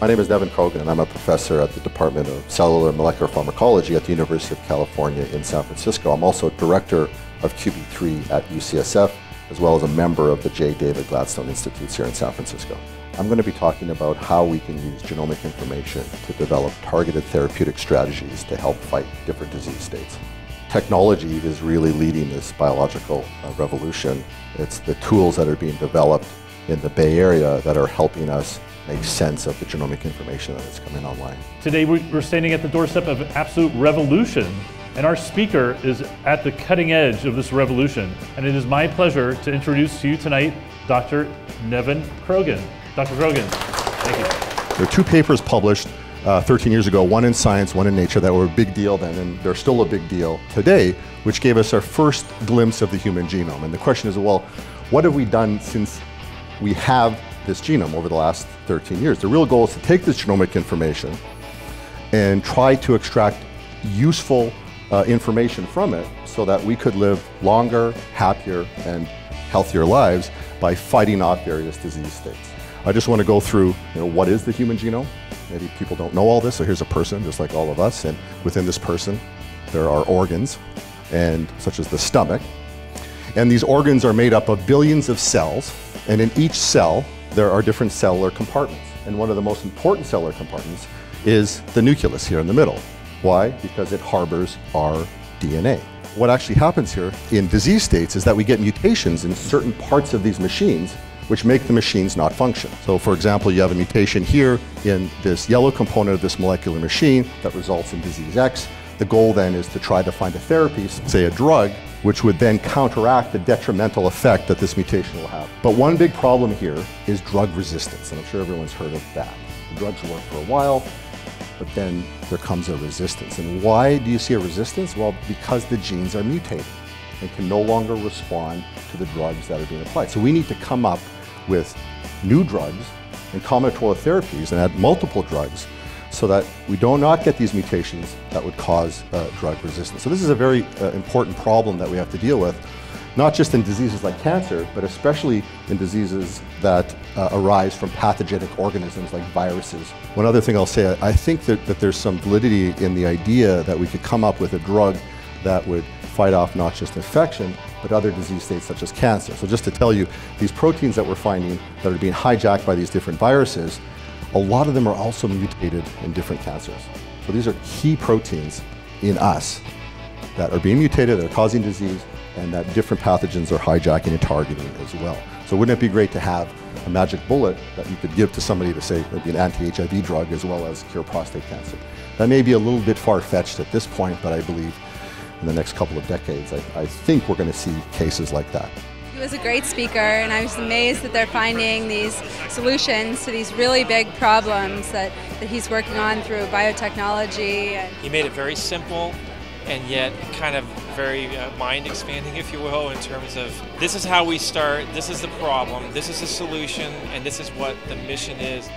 My name is Nevan Krogan, and I'm a professor at the Department of Cellular and Molecular Pharmacology at the University of California in San Francisco. I'm also director of QB3 at UCSF, as well as a member of the J. David Gladstone Institutes here in San Francisco. I'm going to be talking about how we can use genomic information to develop targeted therapeutic strategies to help fight different disease states. Technology is really leading this biological uh, revolution. It's the tools that are being developed in the Bay Area that are helping us make sense of the genomic information that is coming online. Today we're standing at the doorstep of absolute revolution and our speaker is at the cutting edge of this revolution. And it is my pleasure to introduce to you tonight Dr. Nevan Krogan. Dr. Krogan, thank you. There are two papers published uh, 13 years ago, one in Science, one in Nature, that were a big deal then, and they're still a big deal today, which gave us our first glimpse of the human genome. And the question is, well, what have we done since we have this genome over the last 13 years. The real goal is to take this genomic information and try to extract useful uh, information from it so that we could live longer, happier, and healthier lives by fighting off various disease states. I just want to go through you know, what is the human genome. Maybe people don't know all this, so here's a person just like all of us, and within this person there are organs, and such as the stomach. And these organs are made up of billions of cells, and in each cell there are different cellular compartments. And one of the most important cellular compartments is the nucleus here in the middle. Why? Because it harbors our DNA. What actually happens here in disease states is that we get mutations in certain parts of these machines which make the machines not function. So for example, you have a mutation here in this yellow component of this molecular machine that results in disease X. The goal then is to try to find a therapy, say a drug, which would then counteract the detrimental effect that this mutation will have. But one big problem here is drug resistance, and I'm sure everyone's heard of that. The drugs work for a while, but then there comes a resistance. And why do you see a resistance? Well, because the genes are mutated and can no longer respond to the drugs that are being applied. So we need to come up with new drugs and combinatorial therapies and add multiple drugs so that we do not get these mutations that would cause uh, drug resistance. So this is a very uh, important problem that we have to deal with, not just in diseases like cancer, but especially in diseases that uh, arise from pathogenic organisms like viruses. One other thing I'll say, I think that, that there's some validity in the idea that we could come up with a drug that would fight off not just infection, but other disease states such as cancer. So just to tell you, these proteins that we're finding that are being hijacked by these different viruses a lot of them are also mutated in different cancers. So these are key proteins in us that are being mutated, that are causing disease, and that different pathogens are hijacking and targeting as well. So wouldn't it be great to have a magic bullet that you could give to somebody to say maybe an anti-HIV drug as well as cure prostate cancer? That may be a little bit far-fetched at this point, but I believe in the next couple of decades, I, I think we're going to see cases like that. He was a great speaker, and I was amazed that they're finding these solutions to these really big problems that, that he's working on through biotechnology. He made it very simple and yet kind of very uh, mind expanding, if you will, in terms of this is how we start, this is the problem, this is the solution, and this is what the mission is.